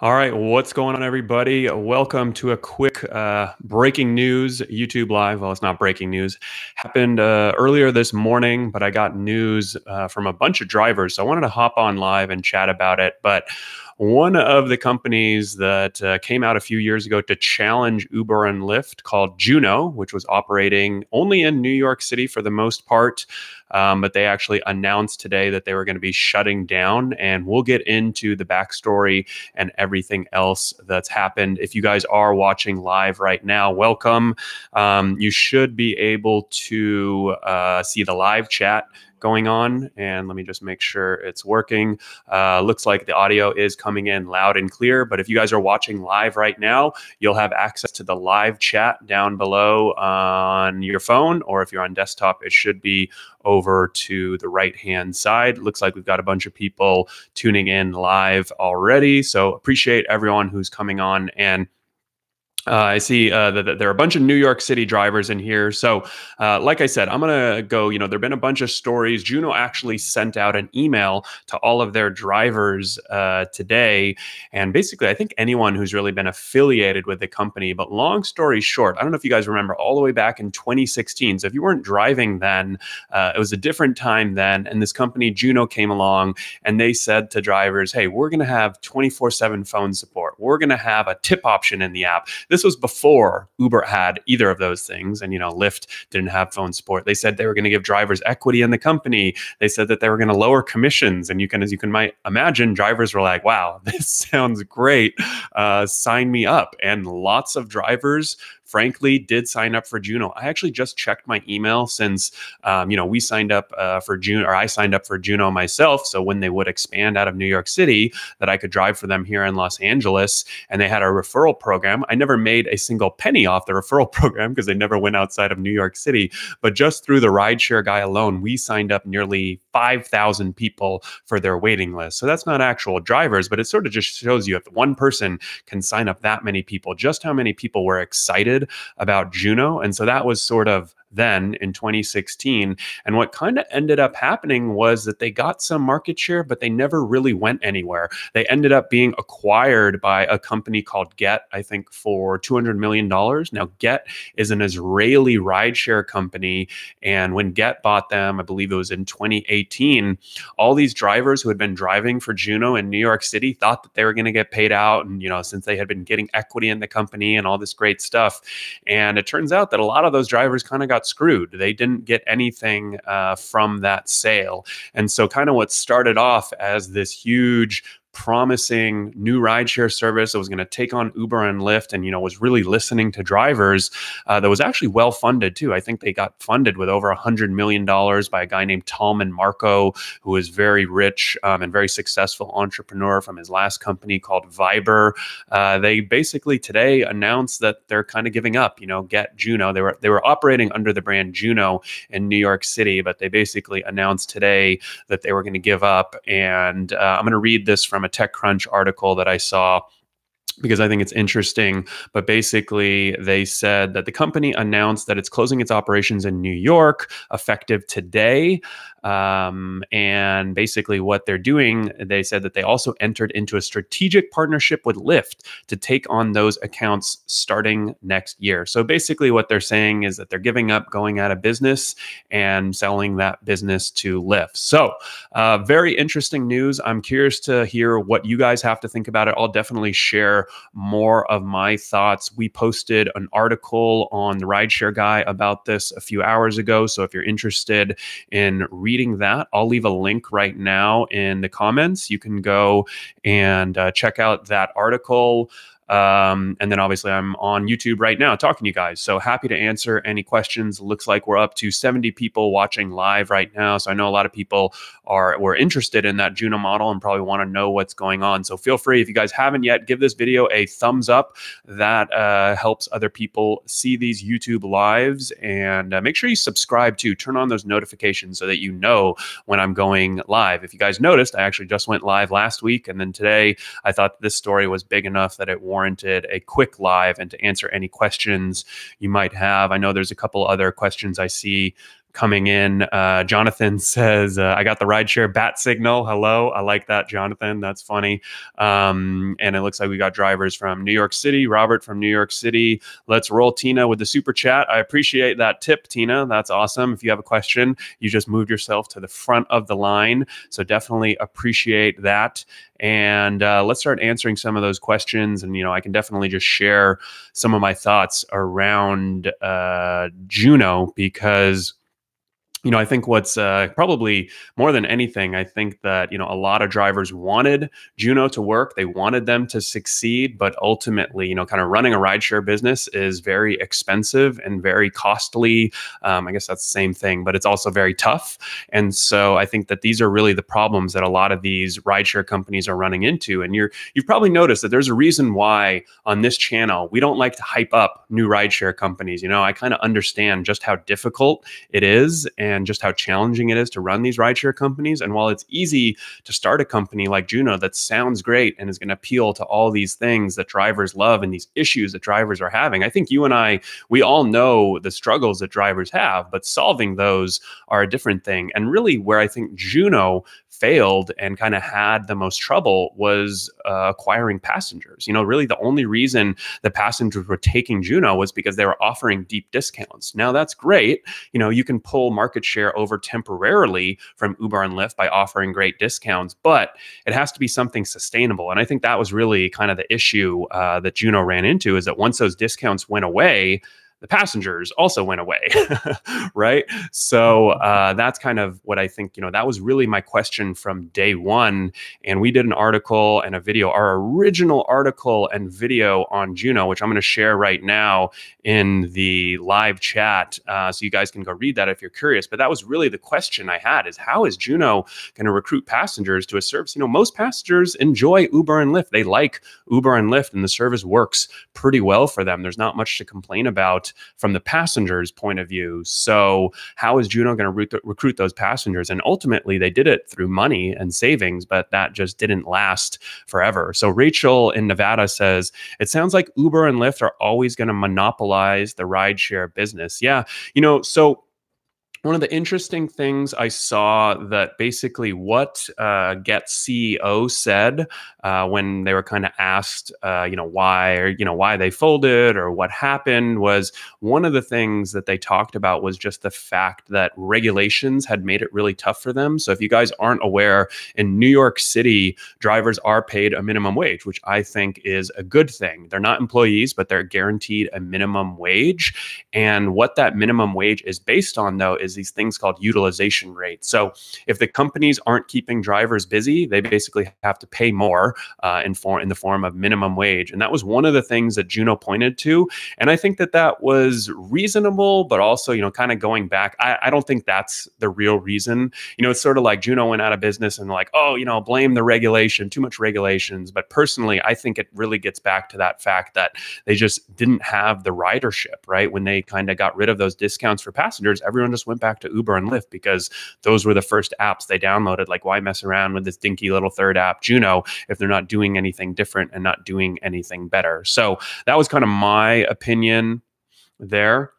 All right, what's going on, everybody? Welcome to a quick uh, breaking news YouTube live. Well, it's not breaking news. Happened uh, earlier this morning, but I got news uh, from a bunch of drivers, so I wanted to hop on live and chat about it. But one of the companies that uh, came out a few years ago to challenge Uber and Lyft called Juno, which was operating only in New York City for the most part. Um, but they actually announced today that they were going to be shutting down. And we'll get into the backstory and everything else that's happened. If you guys are watching live right now, welcome. Um, you should be able to uh, see the live chat going on. And let me just make sure it's working. Uh, looks like the audio is coming in loud and clear. But if you guys are watching live right now, you'll have access to the live chat down below on your phone, or if you're on desktop, it should be over to the right hand side. Looks like we've got a bunch of people tuning in live already. So appreciate everyone who's coming on and uh, I see uh, that, there are a bunch of New York City drivers in here. So, uh, like I said, I'm going to go. You know, there have been a bunch of stories. Juno actually sent out an email to all of their drivers uh, today. And basically, I think anyone who's really been affiliated with the company. But long story short, I don't know if you guys remember all the way back in 2016. So, if you weren't driving then, uh, it was a different time then. And this company, Juno, came along and they said to drivers, hey, we're going to have 24 7 phone support. We're going to have a tip option in the app. This this was before Uber had either of those things. And, you know, Lyft didn't have phone support. They said they were going to give drivers equity in the company. They said that they were going to lower commissions. And you can, as you can might imagine, drivers were like, wow, this sounds great. Uh, sign me up. And lots of drivers frankly did sign up for Juno. I actually just checked my email since um, you know we signed up uh, for Juno or I signed up for Juno myself. So when they would expand out of New York City, that I could drive for them here in Los Angeles, and they had a referral program. I never made a single penny off the referral program because they never went outside of New York City, but just through the rideshare guy alone, we signed up nearly 5,000 people for their waiting list. So that's not actual drivers, but it sort of just shows you if one person can sign up that many people, just how many people were excited about Juno. And so that was sort of then in 2016. And what kind of ended up happening was that they got some market share, but they never really went anywhere. They ended up being acquired by a company called Gett, I think, for $200 million. Now, Gett is an Israeli rideshare company. And when Gett bought them, I believe it was in 2018, all these drivers who had been driving for Juno in New York City thought that they were going to get paid out. And, you know, since they had been getting equity in the company and all this great stuff. And it turns out that a lot of those drivers kind of got got screwed. They didn't get anything uh, from that sale. And so, kind of what started off as this huge promising new rideshare service that was going to take on Uber and Lyft and, you know, was really listening to drivers uh, that was actually well funded too. I think they got funded with over a $100 million by a guy named Talmon Marco, who is very rich um, and very successful entrepreneur from his last company called Viber. Uh, they basically today announced that they're kind of giving up, you know, get Juno. They were, they were operating under the brand Juno in New York City, but they basically announced today that they were going to give up. And uh, I'm going to read this from a TechCrunch article that I saw because I think it's interesting. But basically, they said that the company announced that it's closing its operations in New York effective today. Um, and basically, what they're doing, they said that they also entered into a strategic partnership with Lyft to take on those accounts starting next year. So basically, what they're saying is that they're giving up going out of business and selling that business to Lyft. So, uh, very interesting news. I'm curious to hear what you guys have to think about it. I'll definitely share more of my thoughts. We posted an article on the Rideshare Guy about this a few hours ago. So, if you're interested in reading that, I'll leave a link right now in the comments. You can go and uh, check out that article. Um, and then obviously I'm on YouTube right now talking to you guys. So happy to answer any questions. Looks like we're up to 70 people watching live right now. So I know a lot of people are were interested in that Juno model and probably want to know what's going on. So feel free if you guys haven't yet, give this video a thumbs up. That uh, helps other people see these YouTube lives and uh, make sure you subscribe to turn on those notifications so that you know when I'm going live. If you guys noticed, I actually just went live last week and then today I thought this story was big enough that it warranted warranted a quick live and to answer any questions you might have. I know there's a couple other questions I see coming in. Uh, Jonathan says, uh, I got the rideshare bat signal. Hello. I like that, Jonathan. That's funny. Um, and it looks like we got drivers from New York City. Robert from New York City. Let's roll Tina with the super chat. I appreciate that tip, Tina. That's awesome. If you have a question, you just moved yourself to the front of the line. So definitely appreciate that and uh, let's start answering some of those questions and you know i can definitely just share some of my thoughts around uh, juno because you know, I think what's uh, probably more than anything, I think that, you know, a lot of drivers wanted Juno to work. They wanted them to succeed. But ultimately, you know, kind of running a rideshare business is very expensive and very costly. Um, I guess that's the same thing, but it's also very tough. And so I think that these are really the problems that a lot of these rideshare companies are running into. And you're, you've probably noticed that there's a reason why on this channel, we don't like to hype up new rideshare companies. You know, I kind of understand just how difficult it is. And and just how challenging it is to run these rideshare companies. And while it's easy to start a company like Juno that sounds great and is going to appeal to all these things that drivers love and these issues that drivers are having, I think you and I, we all know the struggles that drivers have, but solving those are a different thing. And really, where I think Juno failed and kind of had the most trouble was uh, acquiring passengers. You know, really the only reason the passengers were taking Juno was because they were offering deep discounts. Now that's great. You know, you can pull market share over temporarily from Uber and Lyft by offering great discounts, but it has to be something sustainable. And I think that was really kind of the issue uh, that Juno ran into is that once those discounts went away, the passengers also went away right? So mm-hmm. uh, that's kind of what i think you know that was really my question from day one. And we did an article and a video our original article and video on juno which i'm going to share right now in the live chat uh, so you guys can go read that if you're curious. But that was really the question i had is how is juno going to recruit passengers to a service? You know most passengers enjoy uber and lyft. They like uber and lyft and the service works pretty well for them. There's not much to complain about from the passenger's point of view. So, how is Juno going to re- recruit those passengers? And ultimately, they did it through money and savings, but that just didn't last forever. So, Rachel in Nevada says, It sounds like Uber and Lyft are always going to monopolize the rideshare business. Yeah. You know, so one of the interesting things I saw that basically what uh, Gett CEO said uh, when they were kind of asked, uh, you know, why or you know why they folded or what happened was one of the things that they talked about was just the fact that regulations had made it really tough for them. So if you guys aren't aware, in New York City, drivers are paid a minimum wage, which I think is a good thing. They're not employees, but they're guaranteed a minimum wage, and what that minimum wage is based on though is is these things called utilization rates. So if the companies aren't keeping drivers busy, they basically have to pay more uh, in form in the form of minimum wage. And that was one of the things that Juno pointed to. And I think that that was reasonable, but also you know kind of going back, I, I don't think that's the real reason. You know, it's sort of like Juno went out of business and like, oh, you know, blame the regulation, too much regulations. But personally, I think it really gets back to that fact that they just didn't have the ridership, right? When they kind of got rid of those discounts for passengers, everyone just went went back to Uber and Lyft because those were the first apps they downloaded. Like, why mess around with this dinky little third app, Juno, if they're not doing anything different and not doing anything better? So that was kind of my opinion there.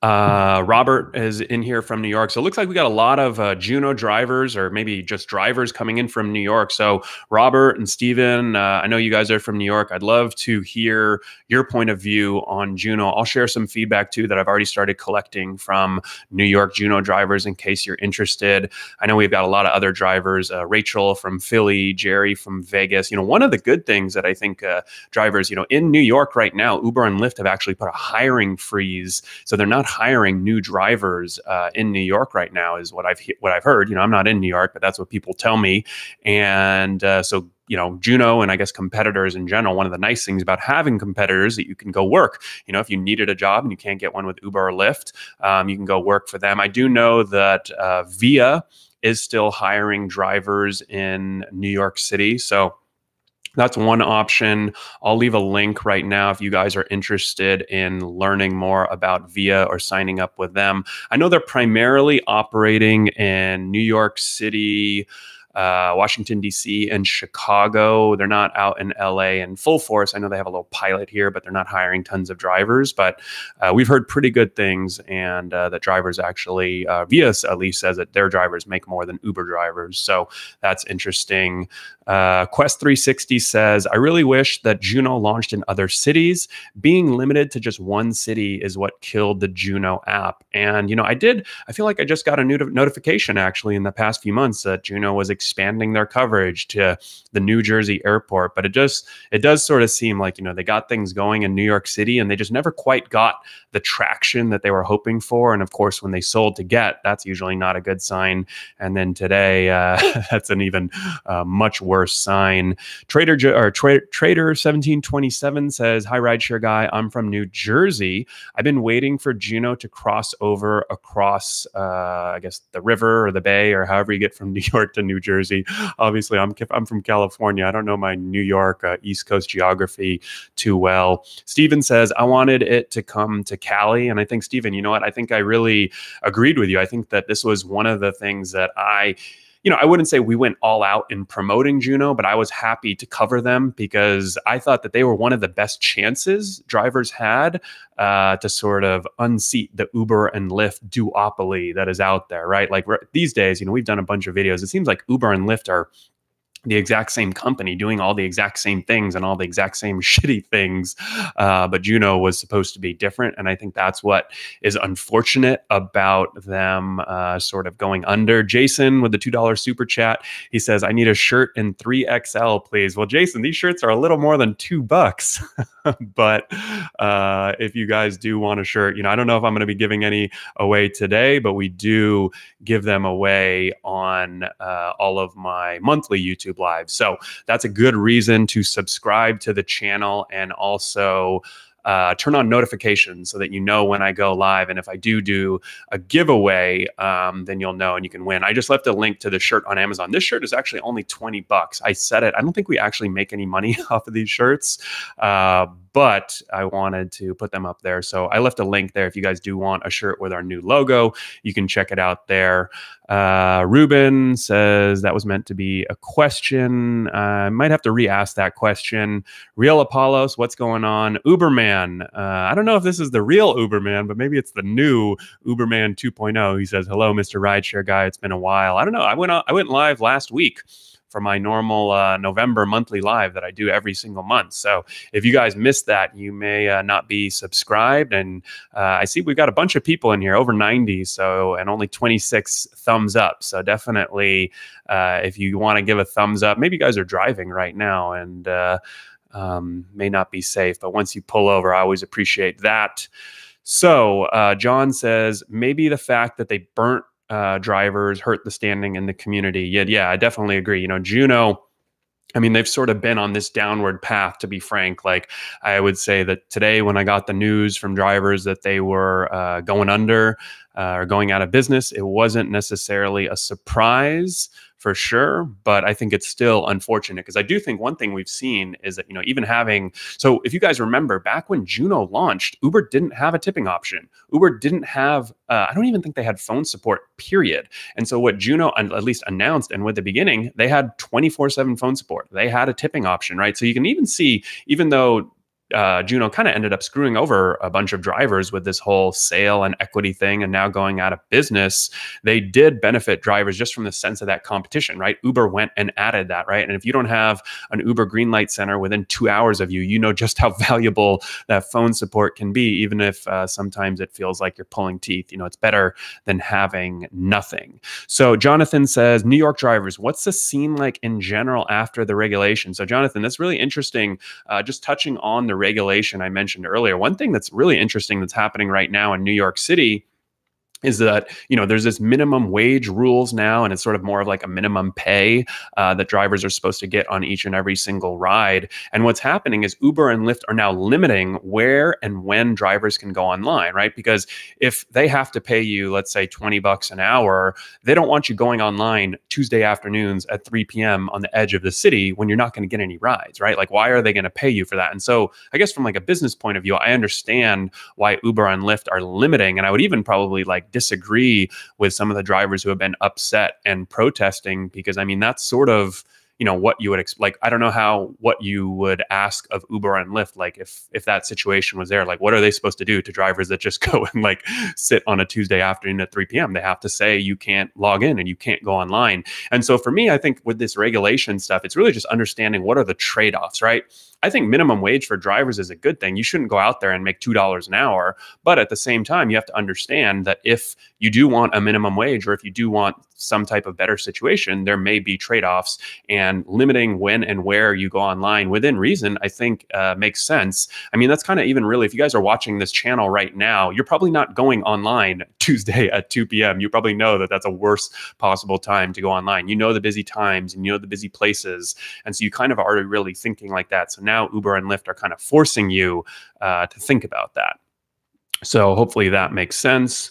Uh, Robert is in here from New York. So it looks like we got a lot of uh, Juno drivers or maybe just drivers coming in from New York. So, Robert and Steven, uh, I know you guys are from New York. I'd love to hear your point of view on Juno. I'll share some feedback too that I've already started collecting from New York Juno drivers in case you're interested. I know we've got a lot of other drivers uh, Rachel from Philly, Jerry from Vegas. You know, one of the good things that I think uh, drivers, you know, in New York right now, Uber and Lyft have actually put a hiring freeze. So they're not hiring new drivers uh, in New York right now, is what I've what I've heard. You know, I'm not in New York, but that's what people tell me. And uh, so you know juno and i guess competitors in general one of the nice things about having competitors that you can go work you know if you needed a job and you can't get one with uber or lyft um, you can go work for them i do know that uh, via is still hiring drivers in new york city so that's one option. I'll leave a link right now if you guys are interested in learning more about VIA or signing up with them. I know they're primarily operating in New York City, uh, Washington, D.C., and Chicago. They're not out in L.A. in full force. I know they have a little pilot here, but they're not hiring tons of drivers. But uh, we've heard pretty good things, and uh, that drivers actually, uh, Vias at least says that their drivers make more than Uber drivers. So that's interesting. Uh, Quest 360 says, I really wish that Juno launched in other cities. Being limited to just one city is what killed the Juno app. And, you know, I did, I feel like I just got a not- notification actually in the past few months that Juno was expanding their coverage to the New Jersey airport. But it just, it does sort of seem like, you know, they got things going in New York City and they just never quite got the traction that they were hoping for. And of course, when they sold to Gett, that's usually not a good sign. And then today, uh, that's an even uh, much worse sign. Trader or tra- Trader 1727 says, "Hi rideshare guy, I'm from New Jersey. I've been waiting for Juno to cross over across, uh, I guess the river or the bay or however you get from New York to New Jersey. Obviously, I'm I'm from California. I don't know my New York uh, East Coast geography too well." Steven says, "I wanted it to come to Cali," and I think Steven, you know what? I think I really agreed with you. I think that this was one of the things that I you know, I wouldn't say we went all out in promoting Juno, but I was happy to cover them because I thought that they were one of the best chances drivers had uh, to sort of unseat the Uber and Lyft duopoly that is out there, right? Like these days, you know, we've done a bunch of videos. It seems like Uber and Lyft are the exact same company doing all the exact same things and all the exact same shitty things. Uh, but Juno was supposed to be different. And I think that's what is unfortunate about them uh, sort of going under. Jason with the $2 super chat, he says, I need a shirt in 3XL, please. Well, Jason, these shirts are a little more than two bucks. but uh, if you guys do want a shirt, you know, I don't know if I'm going to be giving any away today, but we do give them away on uh, all of my monthly YouTube YouTube Live. So that's a good reason to subscribe to the channel and also uh, turn on notifications so that you know when I go live. And if I do do a giveaway, um, then you'll know and you can win. I just left a link to the shirt on Amazon. This shirt is actually only 20 bucks. I said it. I don't think we actually make any money off of these shirts. Uh, but I wanted to put them up there. So I left a link there. If you guys do want a shirt with our new logo, you can check it out there. Uh, Ruben says that was meant to be a question. Uh, I might have to re ask that question. Real Apollos, what's going on? Uberman. Uh, I don't know if this is the real Uberman, but maybe it's the new Uberman 2.0. He says, Hello, Mr. Rideshare Guy. It's been a while. I don't know. I went, on, I went live last week for my normal uh, November monthly live that I do every single month. So if you guys missed that, you may uh, not be subscribed. And uh, I see we've got a bunch of people in here, over 90, so and only 26 thumbs up. So definitely, uh, if you want to give a thumbs up, maybe you guys are driving right now and uh, um, may not be safe, but once you pull over, I always appreciate that. So uh, John says maybe the fact that they burnt uh, drivers hurt the standing in the community. Yeah, yeah, I definitely agree. You know, Juno. I mean, they've sort of been on this downward path, to be frank. Like, I would say that today, when I got the news from drivers that they were uh, going under uh, or going out of business, it wasn't necessarily a surprise for sure. But I think it's still unfortunate because I do think one thing we've seen is that, you know, even having, so if you guys remember back when Juno launched, Uber didn't have a tipping option. Uber didn't have, uh, I don't even think they had phone support, period. And so what Juno at least announced and with the beginning, they had 24 7 phone support. They had a tipping option, right? So you can even see, even though uh, Juno kind of ended up screwing over a bunch of drivers with this whole sale and equity thing and now going out of business. They did benefit drivers just from the sense of that competition, right? Uber went and added that, right? And if you don't have an Uber green light center within two hours of you, you know just how valuable that phone support can be, even if uh, sometimes it feels like you're pulling teeth. You know, it's better than having nothing. So Jonathan says, New York drivers, what's the scene like in general after the regulation? So, Jonathan, that's really interesting. Uh, just touching on the regulation I mentioned earlier, one thing that's really interesting that's happening right now in New York City is that you know there's this minimum wage rules now and it's sort of more of like a minimum pay uh, that drivers are supposed to get on each and every single ride. And what's happening is uber and lyft are now limiting where and when drivers can go online right? Because if they have to pay you let's say 20 bucks an hour they don't want you going online tuesday afternoons at 3 p.m on the edge of the city when you're not going to get any rides right? Like why are they going to pay you for that? And so i guess from like a business point of view i understand why uber and lyft are limiting and i would even probably like disagree with some of the drivers who have been upset and protesting because I mean that's sort of you know what you would ex- like i don't know how what you would ask of uber and lyft like if if that situation was there like what are they supposed to do to drivers that just go and like sit on a tuesday afternoon at 3 p.m they have to say you can't log in and you can't go online. And so for me i think with this regulation stuff it's really just understanding what are the trade-offs right I think minimum wage for drivers is a good thing. You shouldn't go out there and make $2 an hour. But at the same time, you have to understand that if you do want a minimum wage or if you do want some type of better situation, there may be trade offs. And limiting when and where you go online within reason, I think uh, makes sense. I mean, that's kind of even really, if you guys are watching this channel right now, you're probably not going online Tuesday at 2 p.m. You probably know that that's a worst possible time to go online. You know the busy times and you know the busy places. And so you kind of are really thinking like that. So now Uber and Lyft are kind of forcing you uh, to think about that. So hopefully that makes sense.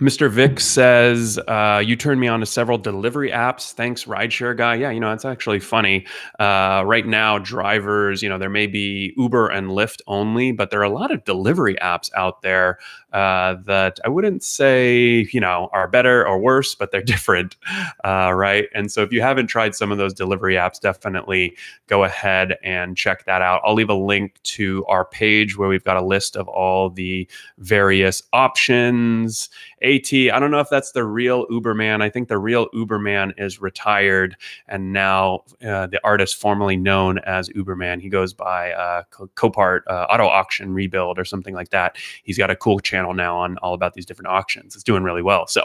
Mr. Vic says, uh, You turned me on to several delivery apps. Thanks, rideshare guy. Yeah, you know, it's actually funny. Uh, right now, drivers, you know, there may be Uber and Lyft only, but there are a lot of delivery apps out there uh, that I wouldn't say, you know, are better or worse, but they're different. Uh, right. And so if you haven't tried some of those delivery apps, definitely go ahead and check that out. I'll leave a link to our page where we've got a list of all the various options AT. I don't know if that's the real Uberman. I think the real Uberman is retired, and now uh, the artist formerly known as Uberman. He goes by uh, Copart uh, Auto Auction Rebuild or something like that. He's got a cool channel now on all about these different auctions. It's doing really well. So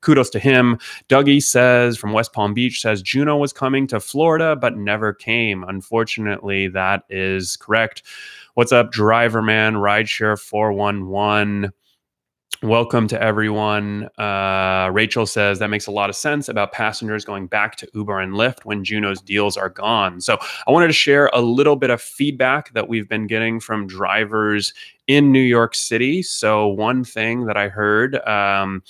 kudos to him. Dougie says from West Palm Beach says Juno was coming to Florida but never came. Unfortunately, that is correct. What's up, driver man? Rideshare 411. Welcome to everyone. Uh, Rachel says that makes a lot of sense about passengers going back to Uber and Lyft when Juno's deals are gone. So I wanted to share a little bit of feedback that we've been getting from drivers in New York City. So one thing that I heard. Um,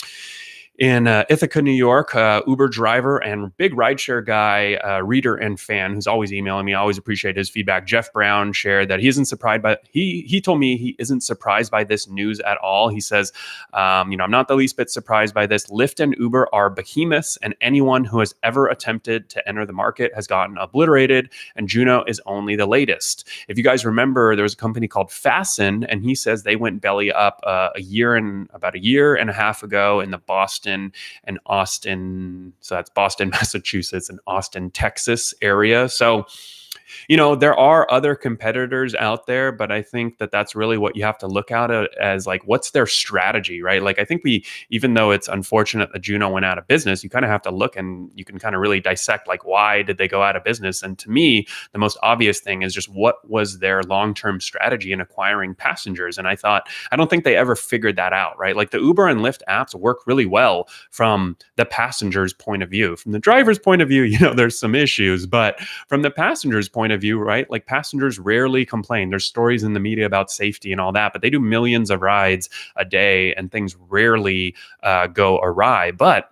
in uh, Ithaca, New York, uh, Uber driver and big rideshare guy, uh, reader and fan who's always emailing me. I always appreciate his feedback. Jeff Brown shared that he isn't surprised by he he told me he isn't surprised by this news at all. He says, um, you know, I'm not the least bit surprised by this. Lyft and Uber are behemoths, and anyone who has ever attempted to enter the market has gotten obliterated. And Juno is only the latest. If you guys remember, there was a company called Fasten, and he says they went belly up uh, a year and about a year and a half ago in the Boston. Boston and Austin. So that's Boston, Massachusetts, and Austin, Texas area. So you know, there are other competitors out there, but I think that that's really what you have to look at uh, as like, what's their strategy, right? Like, I think we, even though it's unfortunate that Juno went out of business, you kind of have to look and you can kind of really dissect, like, why did they go out of business? And to me, the most obvious thing is just what was their long term strategy in acquiring passengers? And I thought, I don't think they ever figured that out, right? Like, the Uber and Lyft apps work really well from the passenger's point of view. From the driver's point of view, you know, there's some issues, but from the passenger's point of view, right? Like passengers rarely complain. There's stories in the media about safety and all that, but they do millions of rides a day and things rarely uh, go awry. But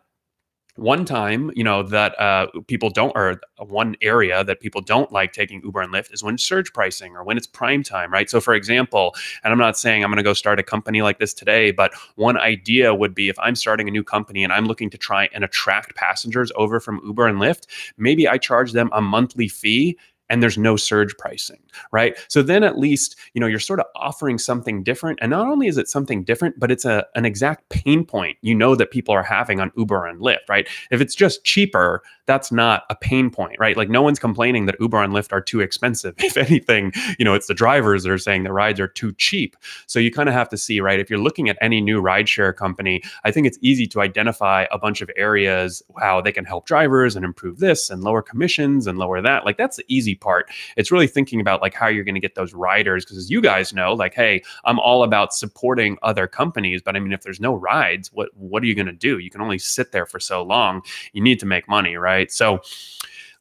one time, you know, that uh, people don't, or one area that people don't like taking Uber and Lyft is when surge pricing or when it's prime time, right? So, for example, and I'm not saying I'm going to go start a company like this today, but one idea would be if I'm starting a new company and I'm looking to try and attract passengers over from Uber and Lyft, maybe I charge them a monthly fee and there's no surge pricing, right? So then at least, you know, you're sort of offering something different. And not only is it something different, but it's a, an exact pain point you know that people are having on Uber and Lyft, right? If it's just cheaper, that's not a pain point, right? Like no one's complaining that Uber and Lyft are too expensive. If anything, you know, it's the drivers that are saying the rides are too cheap. So you kind of have to see, right? If you're looking at any new rideshare company, I think it's easy to identify a bunch of areas how they can help drivers and improve this and lower commissions and lower that. Like that's the easy part. It's really thinking about like how you're going to get those riders because as you guys know, like hey, I'm all about supporting other companies, but I mean if there's no rides, what what are you going to do? You can only sit there for so long. You need to make money, right? So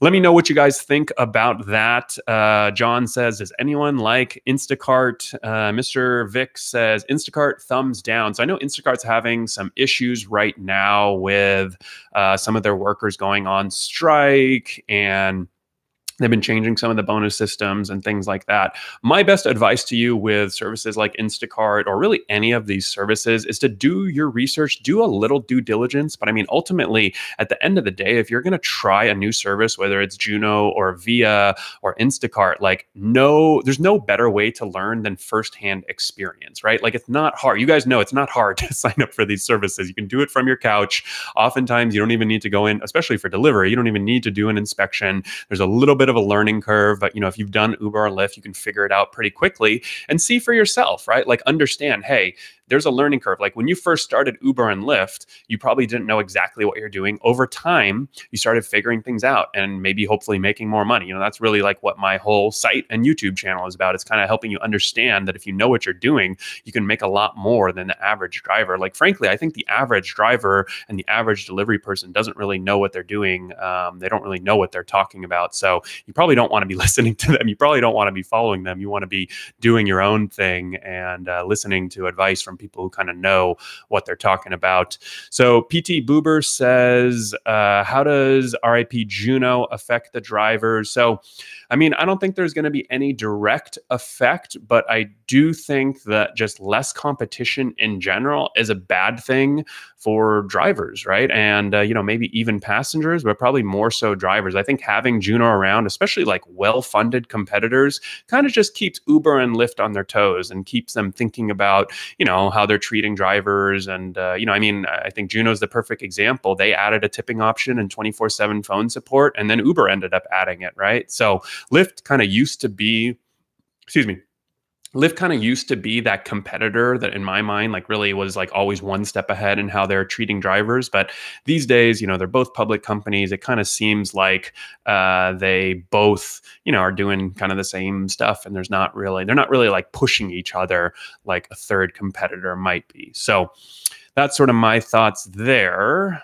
let me know what you guys think about that. Uh, John says, Does anyone like Instacart? Uh, Mr. Vic says, Instacart thumbs down. So I know Instacart's having some issues right now with uh, some of their workers going on strike and They've been changing some of the bonus systems and things like that. My best advice to you with services like Instacart or really any of these services is to do your research, do a little due diligence. But I mean, ultimately, at the end of the day, if you're going to try a new service, whether it's Juno or Via or Instacart, like no, there's no better way to learn than firsthand experience, right? Like it's not hard. You guys know it's not hard to sign up for these services. You can do it from your couch. Oftentimes, you don't even need to go in, especially for delivery. You don't even need to do an inspection. There's a little bit of a learning curve, but you know, if you've done Uber or Lyft, you can figure it out pretty quickly and see for yourself, right? Like understand, hey, there's a learning curve. Like when you first started Uber and Lyft, you probably didn't know exactly what you're doing. Over time, you started figuring things out and maybe hopefully making more money. You know, that's really like what my whole site and YouTube channel is about. It's kind of helping you understand that if you know what you're doing, you can make a lot more than the average driver. Like, frankly, I think the average driver and the average delivery person doesn't really know what they're doing. Um, they don't really know what they're talking about. So you probably don't want to be listening to them. You probably don't want to be following them. You want to be doing your own thing and uh, listening to advice from people who kind of know what they're talking about. So PT Boober says, uh, how does RIP Juno affect the drivers? So, I mean, I don't think there's going to be any direct effect, but I do think that just less competition in general is a bad thing for drivers, right? And, uh, you know, maybe even passengers, but probably more so drivers. I think having Juno around, especially like well funded competitors, kind of just keeps Uber and Lyft on their toes and keeps them thinking about, you know, how they're treating drivers. And, uh, you know, I mean, I think Juno's the perfect example. They added a tipping option and 24 7 phone support, and then Uber ended up adding it, right? So, Lyft kind of used to be, excuse me, Lyft kind of used to be that competitor that, in my mind, like really was like always one step ahead in how they're treating drivers. But these days, you know, they're both public companies. It kind of seems like uh, they both, you know, are doing kind of the same stuff, and there's not really, they're not really like pushing each other like a third competitor might be. So that's sort of my thoughts there.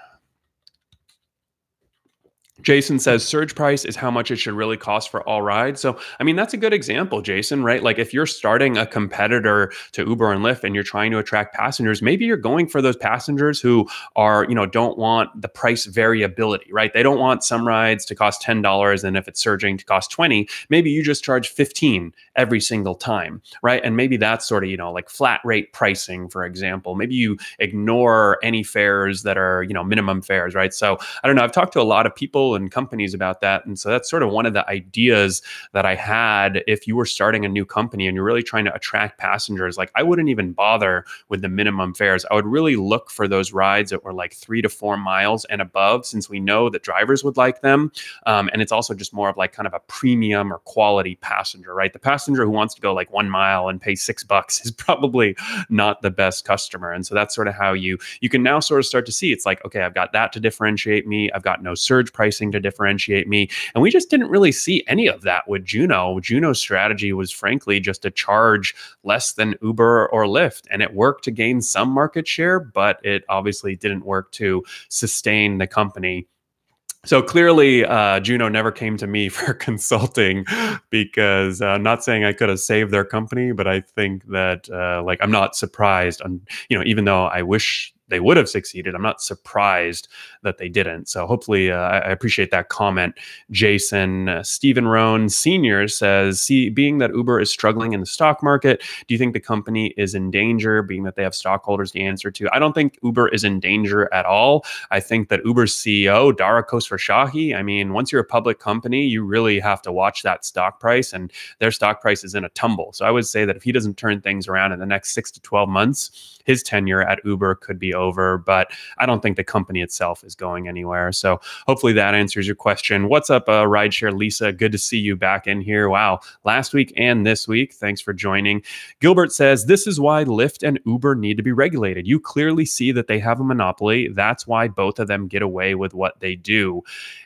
Jason says surge price is how much it should really cost for all rides. So, I mean, that's a good example, Jason, right? Like if you're starting a competitor to Uber and Lyft and you're trying to attract passengers, maybe you're going for those passengers who are, you know, don't want the price variability, right? They don't want some rides to cost $10 and if it's surging to cost 20, maybe you just charge 15 every single time, right? And maybe that's sort of, you know, like flat rate pricing, for example. Maybe you ignore any fares that are, you know, minimum fares, right? So, I don't know, I've talked to a lot of people and companies about that. And so that's sort of one of the ideas that I had if you were starting a new company and you're really trying to attract passengers. Like I wouldn't even bother with the minimum fares. I would really look for those rides that were like three to four miles and above, since we know that drivers would like them. Um, and it's also just more of like kind of a premium or quality passenger, right? The passenger who wants to go like one mile and pay six bucks is probably not the best customer. And so that's sort of how you you can now sort of start to see it's like, okay, I've got that to differentiate me. I've got no surge price pricing to differentiate me. And we just didn't really see any of that with Juno. Juno's strategy was frankly just to charge less than Uber or Lyft. And it worked to gain some market share, but it obviously didn't work to sustain the company so clearly, uh, Juno never came to me for consulting because uh, I'm not saying I could have saved their company, but I think that uh, like I'm not surprised. On you know, even though I wish they would have succeeded. I'm not surprised that they didn't. So hopefully, uh, I appreciate that comment, Jason. Uh, Stephen Rohn Senior says, "See, being that Uber is struggling in the stock market, do you think the company is in danger? Being that they have stockholders to answer to, I don't think Uber is in danger at all. I think that Uber's CEO Dara Khosrowshahi. I mean, once you're a public company, you really have to watch that stock price, and their stock price is in a tumble. So I would say that if he doesn't turn things around in the next six to twelve months." his tenure at Uber could be over, but I don't think the company itself is going anywhere. So hopefully that answers your question. What's up, uh, Rideshare Lisa? Good to see you back in here. Wow, last week and this week. Thanks for joining. Gilbert says this is why Lyft and Uber need to be regulated. You clearly see that they have a monopoly. That's why both of them get away with what they do.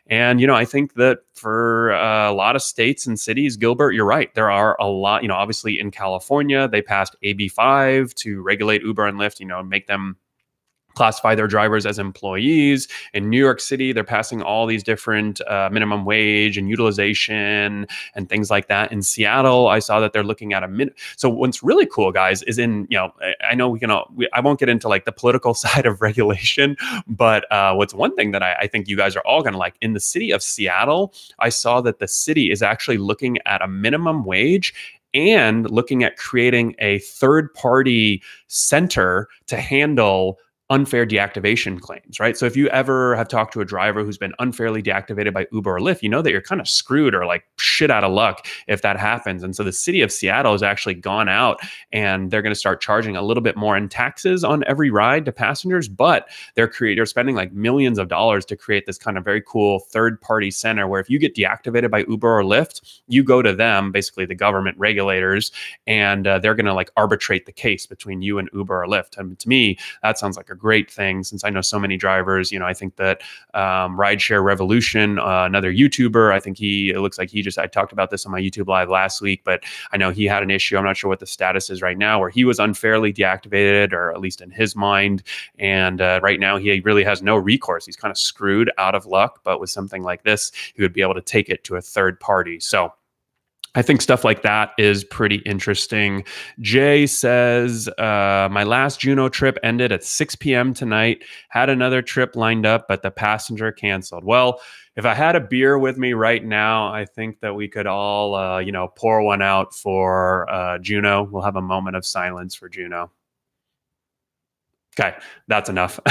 And, you know, I think that for uh, a lot of states and cities, Gilbert, you're right. There are a lot, you know, obviously in California, they passed AB5 to regulate Uber and Lyft, you know, make them classify their drivers as employees. In New York City, they're passing all these different uh, minimum wage and utilization and things like that. In Seattle, I saw that they're looking at a min. So what's really cool, guys, is in you know I, know we can all we, I won't get into like the political side of regulation, but uh, what's one thing that I, I think you guys are all to like in the city of Seattle, I saw that the city is actually looking at a minimum wage and looking at creating a third party center to handle unfair deactivation claims, right? So if you ever have talked to a driver who's been unfairly deactivated by Uber or Lyft, you know that you're kind of screwed or like shit out of luck if that happens. And so the city of Seattle has actually gone out and they're going to start charging a little bit more in taxes on every ride to passengers, but they're creating they're spending like millions of dollars to create this kind of very cool third party center where if you get deactivated by Uber or Lyft, you go to them, basically the government regulators, and uh, they're going to like arbitrate the case between you and Uber or Lyft. And to me, that sounds like a great thing since I know so many drivers. You know, I think that um, Rideshare Revolution, uh, another YouTuber, I think he, it looks like he just, I talked about this on my YouTube live last week, but I know he had an issue. I'm not sure what the status is right now, where he was unfairly deactivated, or at least in his mind. And uh, right now, he really has no recourse. He's kind of screwed out of luck. But with something like this, he would be able to take it to a third party. So, I think stuff like that is pretty interesting. Jay says, uh, My last Juno trip ended at 6 p.m. tonight. Had another trip lined up, but the passenger canceled. Well, if I had a beer with me right now, I think that we could all, uh, you know, pour one out for uh, Juno. We'll have a moment of silence for Juno. Okay, that's enough.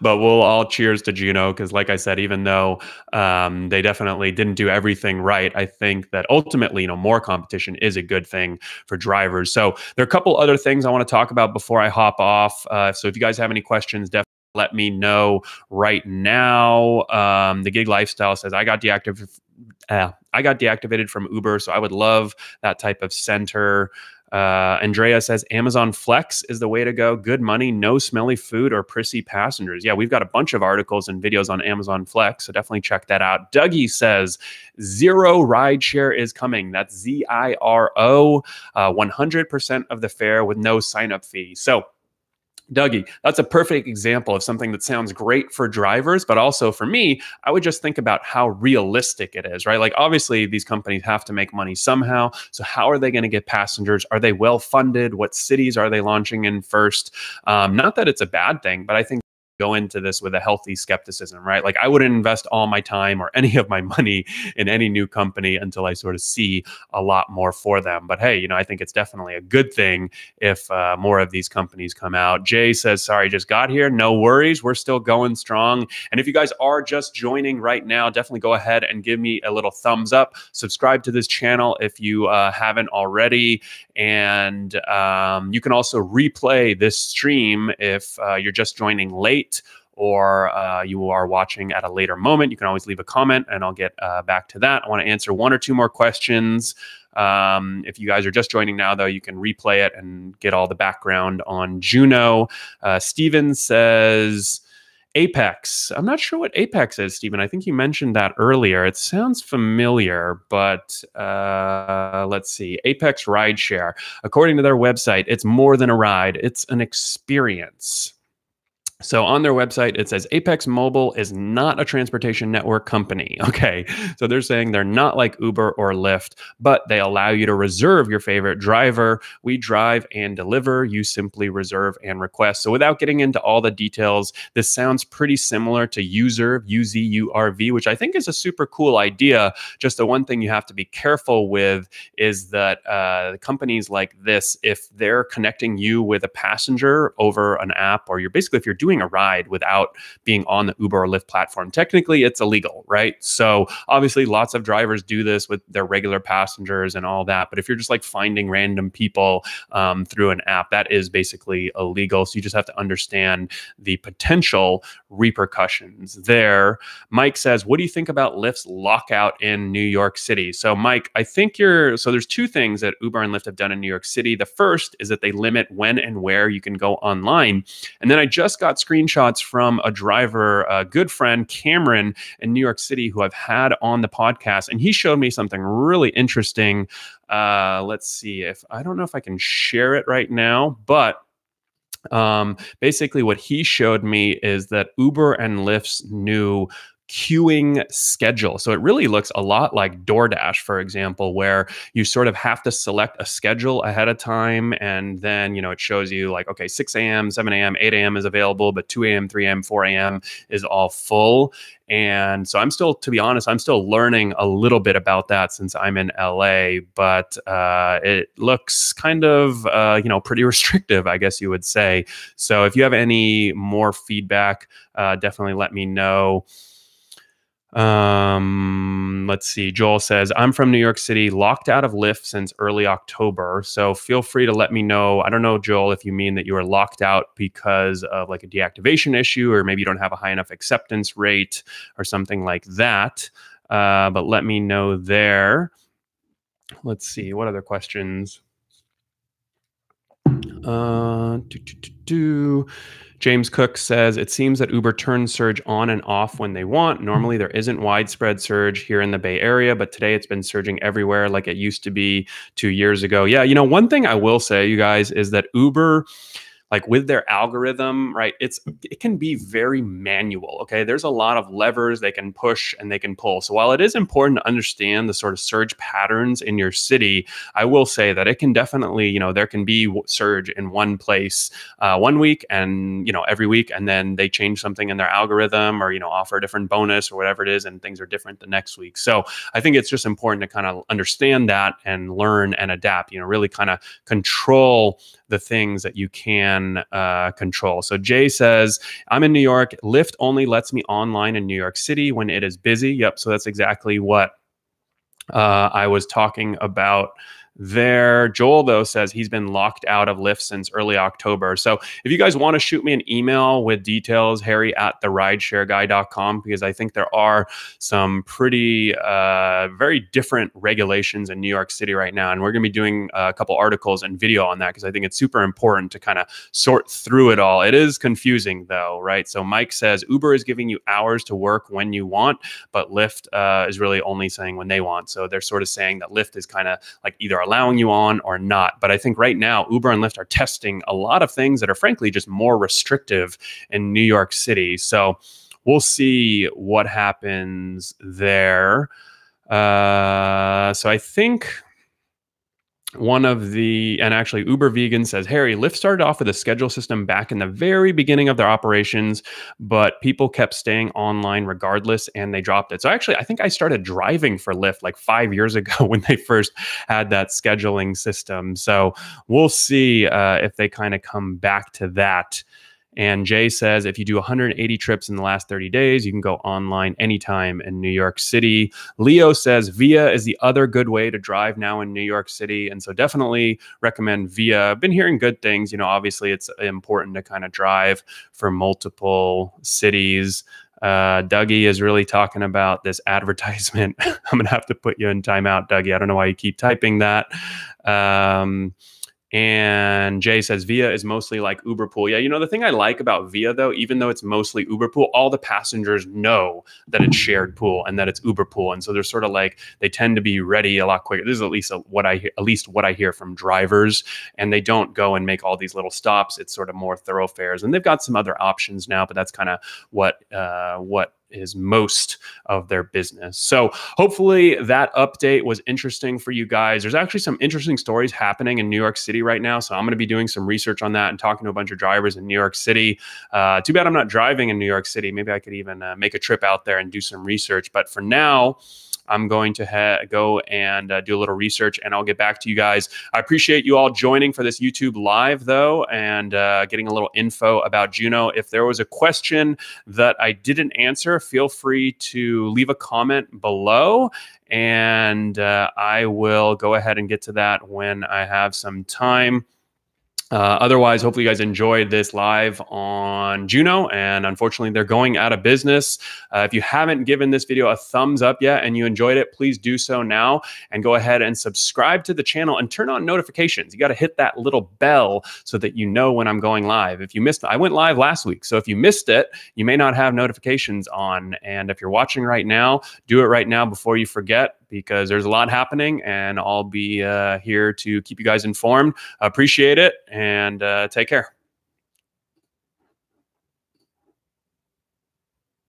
but we'll all cheers to Juno because, like I said, even though um, they definitely didn't do everything right, I think that ultimately, you know, more competition is a good thing for drivers. So there are a couple other things I want to talk about before I hop off. Uh, so if you guys have any questions, definitely let me know right now. Um, the gig lifestyle says I got deactivated. Uh, I got deactivated from Uber, so I would love that type of center. Uh, Andrea says Amazon Flex is the way to go. Good money, no smelly food or prissy passengers. Yeah, we've got a bunch of articles and videos on Amazon Flex, so definitely check that out. Dougie says zero ride share is coming. That's Z I R O, 100% uh, of the fare with no sign up fee. So Dougie, that's a perfect example of something that sounds great for drivers, but also for me, I would just think about how realistic it is, right? Like, obviously, these companies have to make money somehow. So, how are they going to get passengers? Are they well funded? What cities are they launching in first? Um, not that it's a bad thing, but I think go into this with a healthy skepticism, right? Like I wouldn't invest all my time or any of my money in any new company until I sort of see a lot more for them. But hey, you know, I think it's definitely a good thing if uh, more of these companies come out. Jay says, sorry, just got here. No worries. We're still going strong. And if you guys are just joining right now, definitely go ahead and give me a little thumbs up. Subscribe to this channel if you uh, haven't already. And um, you can also replay this stream if uh, you're just joining late or uh, you are watching at a later moment. You can always leave a comment and I'll get uh, back to that. I want to answer one or two more questions. Um, if you guys are just joining now, though, you can replay it and get all the background on Juno. Uh, Steven says, Apex. I'm not sure what Apex is, Stephen. I think you mentioned that earlier. It sounds familiar, but uh, let's see. Apex Rideshare. According to their website, it's more than a ride, it's an experience. So on their website, it says Apex Mobile is not a transportation network company. Okay. So they're saying they're not like Uber or Lyft, but they allow you to reserve your favorite driver. We drive and deliver. You simply reserve and request. So without getting into all the details, this sounds pretty similar to UZURV, U-Z-U-R-V, which I think is a super cool idea. Just the one thing you have to be careful with is that uh, companies like this, if they're connecting you with a passenger over an app, or you're basically, if you're doing doing a ride without being on the Uber or Lyft platform. Technically, it's illegal, right? So obviously, lots of drivers do this with their regular passengers and all that. But if you're just like finding random people um, through an app, that is basically illegal. So you just have to understand the potential repercussions there. Mike says, What do you think about Lyft's lockout in New York City? So, Mike, I think you're so there's two things that Uber and Lyft have done in New York City. The first is that they limit when and where you can go online. And then I just got got screenshots from a driver, a good friend, Cameron, in New York City, who I've had on the podcast, and he showed me something really interesting. Uh, let's see if I don't know if I can share it right now, but Um, basically, what he showed me is that Uber and Lyft's new queuing schedule. So it really looks a lot like DoorDash, for example, where you sort of have to select a schedule ahead of time. And then, you know, it shows you like, okay, 6 a.m., 7 a.m., 8 a.m. is available, but 2 a.m., 3 a.m., 4 a.m. is all full. And so I'm still, to be honest, I'm still learning a little bit about that since I'm in LA, but uh, it looks kind of, uh, you know, pretty restrictive, I guess you would say. So if you have any more feedback, uh, definitely let me know. Um, let's see. Joel says, I'm from New York City, locked out of Lyft since early October. So feel free to let me know. I don't know, Joel, if you mean that you are locked out because of like a deactivation issue, or maybe you don't have a high enough acceptance rate or something like that. Uh, but let me know there. Let's see. What other questions? Uh, do, do, do, James Cook says it seems that Uber turns surge on and off when they want. Normally, there isn't widespread surge here in the Bay Area, but today it's been surging everywhere like it used to be two years ago. Yeah, you know, one thing I will say, you guys, is that Uber like with their algorithm, right? It's it can be very manual. Okay. There's a lot of levers they can push and they can pull. So while it is important to understand the sort of surge patterns in your city, I will say that it can definitely, you know, there can be surge in one place uh, one week and you know every week, and then they change something in their algorithm or you know offer a different bonus or whatever it is, and things are different the next week. So I think it's just important to kind of understand that and learn and adapt. You know, really kind of control the things that you can uh, control. So Jay says, I'm in New York. Lyft only lets me online in New York City when it is busy. Yep. So that's exactly what uh, I was talking about there. Joel, though, says he's been locked out of Lyft since early October. So if you guys want to shoot me an email with details, Harry at the rideshareguy.com, because I think there are some pretty, uh, very different regulations in New York City right now. And we're going to be doing a couple articles and video on that because I think it's super important to kind of sort through it all. It is confusing, though, right? So Mike says Uber is giving you hours to work when you want, but Lyft uh, is really only saying when they want. So they're sort of saying that Lyft is kind of like either allowing you on or not. But I think right now, Uber and Lyft are testing a lot of things that are frankly just more restrictive in New York City. So we'll see what happens there. Uh, so I think one of the and actually uber vegan says harry lyft started off with a schedule system back in the very beginning of their operations but people kept staying online regardless and they dropped it. So actually i think i started driving for lyft like five years ago when they first had that scheduling system. So we'll see uh, if they kind of come back to that and Jay says if you do 180 trips in the last 30 days, you can go online anytime in New York City. Leo says Via is the other good way to drive now in New York City. And so definitely recommend Via. I've been hearing good things. You know, obviously it's important to kind of drive for multiple cities. Uh, Dougie is really talking about this advertisement. I'm going to have to put you in timeout, Dougie. I don't know why you keep typing that. Um, and Jay says Via is mostly like Uber Pool. Yeah, you know, the thing I like about Via, though, even though it's mostly Uber Pool, all the passengers know that it's shared pool and that it's Uber Pool. And so they're sort of like, they tend to be ready a lot quicker. This is at least a, what I at least what I hear from drivers. And they don't go and make all these little stops. It's sort of more thoroughfares. And they've got some other options now, but that's kind of what, uh, what is most of their business. So hopefully that update was interesting for you guys. There's actually some interesting stories happening in New York City right now. So I'm going to be doing some research on that and talking to a bunch of drivers in New York City. Uh, too bad I'm not driving in New York City. Maybe I could even uh, make a trip out there and do some research. But for now, I'm going to ha- go and uh, do a little research and I'll get back to you guys. I appreciate you all joining for this YouTube live, though, and uh, getting a little info about Juno. If there was a question that I didn't answer, feel free to leave a comment below and uh, I will go ahead and get to that when I have some time. Uh, otherwise, hopefully, you guys enjoyed this live on Juno. And unfortunately, they're going out of business. Uh, if you haven't given this video a thumbs up yet and you enjoyed it, please do so now and go ahead and subscribe to the channel and turn on notifications. You got to hit that little bell so that you know when I'm going live. If you missed, I went live last week. So if you missed it, you may not have notifications on. And if you're watching right now, do it right now before you forget because there's a lot happening and I'll be uh, here to keep you guys informed. Appreciate it and uh, take care.